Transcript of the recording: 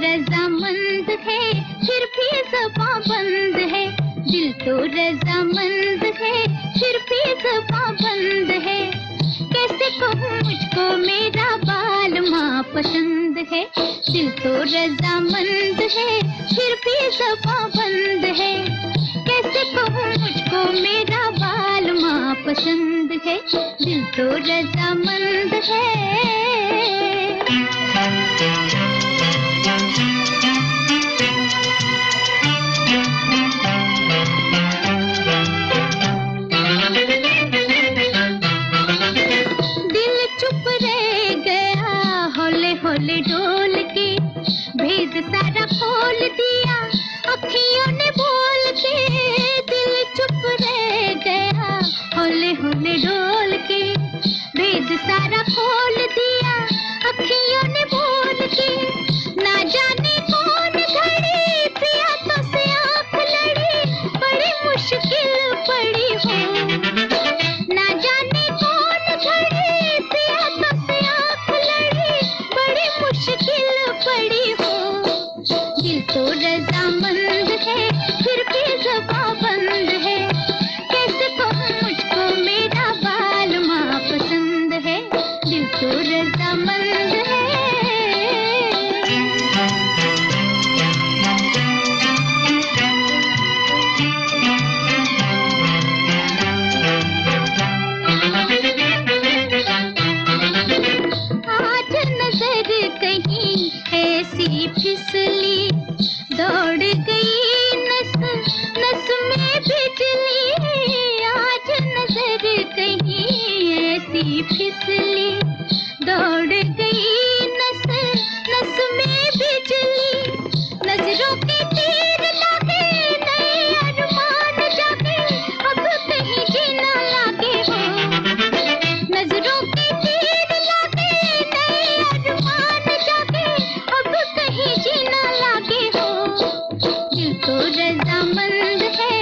रजामंद है, फिर भी जबा बंद है। दिल तो रजामंद है, फिर भी जबा बंद है। कैसे कहूँ मुझको मेरा बाल माँ पसंद है? दिल तो रजामंद है, फिर भी जबा बंद है। कैसे कहूँ मुझको मेरा बाल माँ पसंद है? दिल तो रजामंद है। होले डोल के, भेद सारा खोल दिया, अखियों ने बोल के, दिल चुप रह गया। होले होले डोल के, भेद सारा खोल दिया, अखियों दिल तो दिल तो रजामंद है।